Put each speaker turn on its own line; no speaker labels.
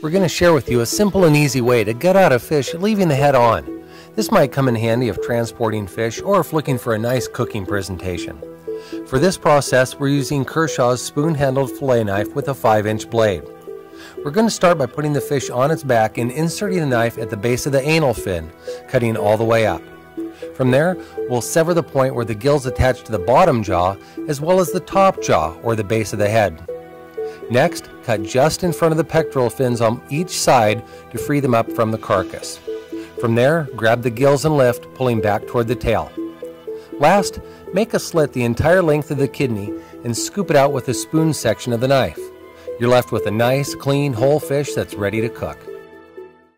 We're going to share with you a simple and easy way to gut out a fish leaving the head on. This might come in handy if transporting fish or if looking for a nice cooking presentation. For this process, we're using Kershaw's spoon-handled fillet knife with a 5-inch blade. We're going to start by putting the fish on its back and inserting the knife at the base of the anal fin, cutting all the way up. From there, we'll sever the point where the gills attach to the bottom jaw as well as the top jaw or the base of the head. Next, cut just in front of the pectoral fins on each side to free them up from the carcass. From there, grab the gills and lift, pulling back toward the tail. Last, make a slit the entire length of the kidney and scoop it out with the spoon section of the knife. You're left with a nice, clean, whole fish that's ready to cook.